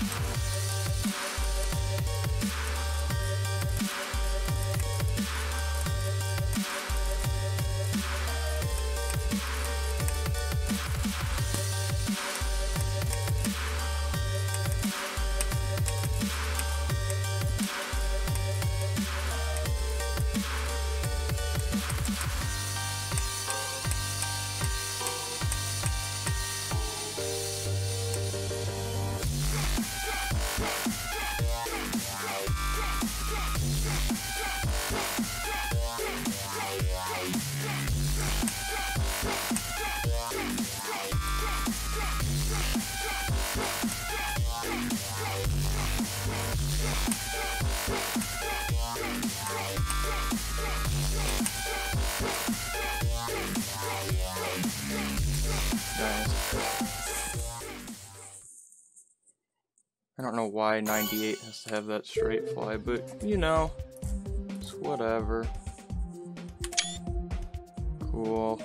Bye. I don't know why 98 has to have that straight fly, but you know, it's whatever. Cool.